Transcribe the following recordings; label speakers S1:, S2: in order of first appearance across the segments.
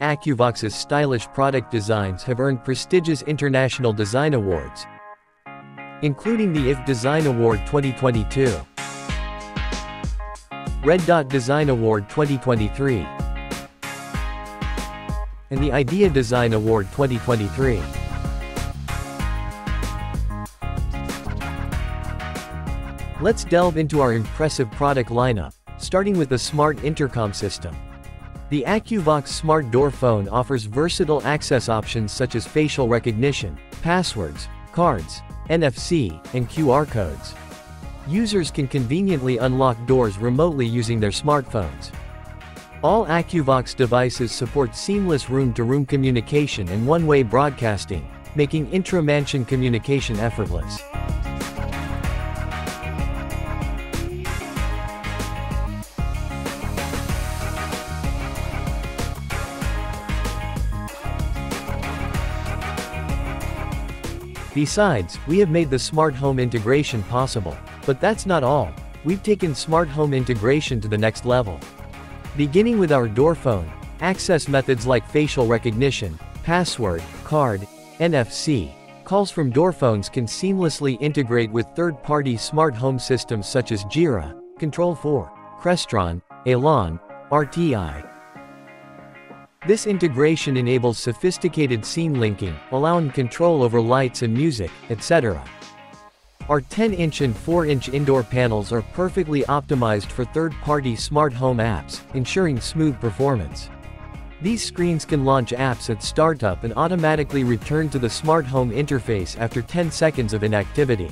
S1: Akuvox's stylish product designs have earned prestigious international design awards, including the IF Design Award 2022, Red Dot Design Award 2023, and the IDEA Design Award 2023. Let's delve into our impressive product lineup, starting with the Smart Intercom System. The Akuvox Smart Door Phone offers versatile access options such as facial recognition, passwords, cards, NFC, and QR codes. Users can conveniently unlock doors remotely using their smartphones. All Akuvox devices support seamless room-to-room -room communication and one-way broadcasting, making intra-mansion communication effortless. Besides, we have made the smart home integration possible. But that's not all. We've taken smart home integration to the next level. Beginning with our door phone, access methods like facial recognition, password, card, NFC, calls from door phones can seamlessly integrate with third-party smart home systems such as Jira, Control4, Crestron, Elan, RTI, this integration enables sophisticated scene linking, allowing control over lights and music, etc. Our 10-inch and 4-inch indoor panels are perfectly optimized for third-party smart home apps, ensuring smooth performance. These screens can launch apps at startup and automatically return to the smart home interface after 10 seconds of inactivity.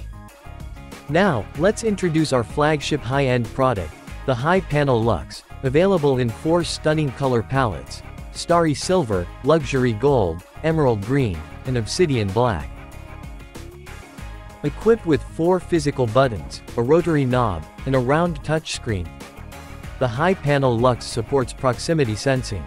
S1: Now, let's introduce our flagship high-end product, the HyPanel Lux, available in four stunning color palettes, starry silver, luxury gold, emerald green, and obsidian black. Equipped with four physical buttons, a rotary knob, and a round touchscreen, the HyPanel Lux supports proximity sensing.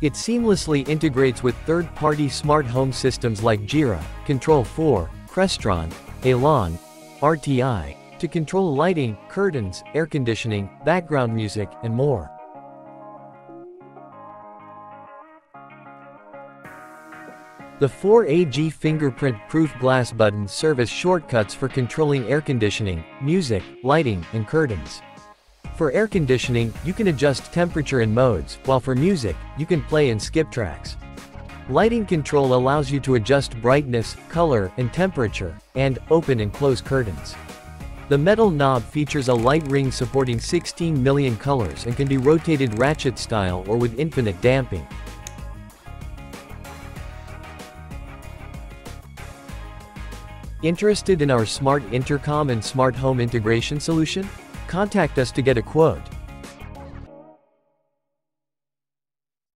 S1: It seamlessly integrates with third-party smart home systems like Jira, Control4, Crestron, Elan, RTI, to control lighting, curtains, air conditioning, background music, and more. The 4AG fingerprint-proof glass buttons serve as shortcuts for controlling air conditioning, music, lighting, and curtains. For air conditioning, you can adjust temperature and modes, while for music, you can play and skip tracks. Lighting control allows you to adjust brightness, color, and temperature, and open and close curtains. The metal knob features a light ring supporting 16 million colors and can be rotated ratchet style or with infinite damping. Interested in our smart intercom and smart home integration solution? Contact us to get a quote.